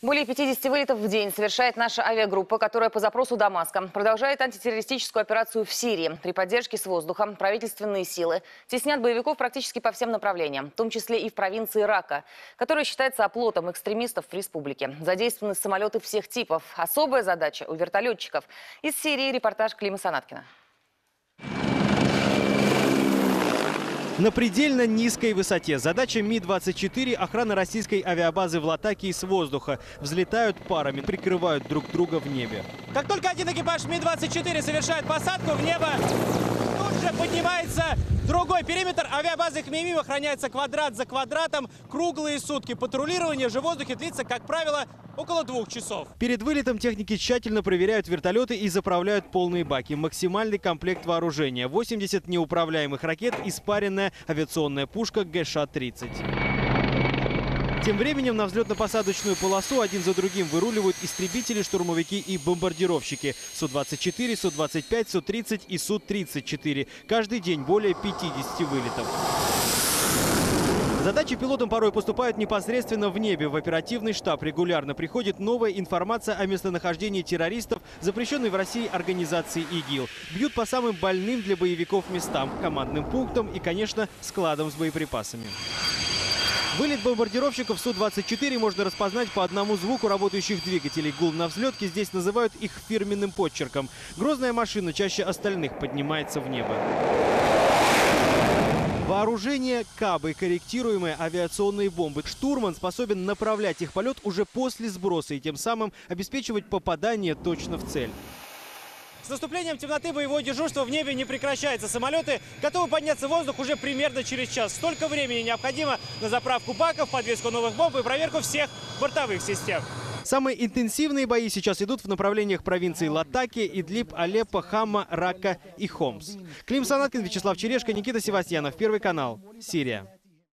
Более 50 вылетов в день совершает наша авиагруппа, которая по запросу Дамаска продолжает антитеррористическую операцию в Сирии. При поддержке с воздуха правительственные силы теснят боевиков практически по всем направлениям, в том числе и в провинции Рака, которая считается оплотом экстремистов в республике. Задействованы самолеты всех типов. Особая задача у вертолетчиков. Из Сирии репортаж Клима Санаткина. На предельно низкой высоте. Задача Ми-24 – охрана российской авиабазы в Латакии с воздуха. Взлетают парами, прикрывают друг друга в небе. Как только один экипаж Ми-24 совершает посадку в небо, другой периметр. Авиабазы Хмимим охраняется квадрат за квадратом круглые сутки. Патрулирование же в воздухе длится, как правило, около двух часов. Перед вылетом техники тщательно проверяют вертолеты и заправляют полные баки. Максимальный комплект вооружения. 80 неуправляемых ракет и спаренная авиационная пушка ГШ-30. Тем временем на взлетно-посадочную полосу один за другим выруливают истребители, штурмовики и бомбардировщики. Су-24, Су-25, Су-30 и Су-34. Каждый день более 50 вылетов. Задачи пилотам порой поступают непосредственно в небе. В оперативный штаб регулярно приходит новая информация о местонахождении террористов, запрещенной в России организации ИГИЛ. Бьют по самым больным для боевиков местам, командным пунктам и, конечно, складам с боеприпасами. Вылет бомбардировщиков Су-24 можно распознать по одному звуку работающих двигателей. Гул на взлетке здесь называют их фирменным подчерком. Грозная машина чаще остальных поднимается в небо. Вооружение КАБы, корректируемые авиационные бомбы. Штурман способен направлять их полет уже после сброса и тем самым обеспечивать попадание точно в цель. С наступлением темноты боевое дежурство в небе не прекращается. Самолеты готовы подняться в воздух уже примерно через час. Столько времени необходимо на заправку баков, подвеску новых бомб и проверку всех бортовых систем. Самые интенсивные бои сейчас идут в направлениях провинций Латаки, Идлиб, Алеппо, Хама, Рака и Хомс. Клим Санаткин, Вячеслав Черешко, Никита Севастьянов. Первый канал. Сирия.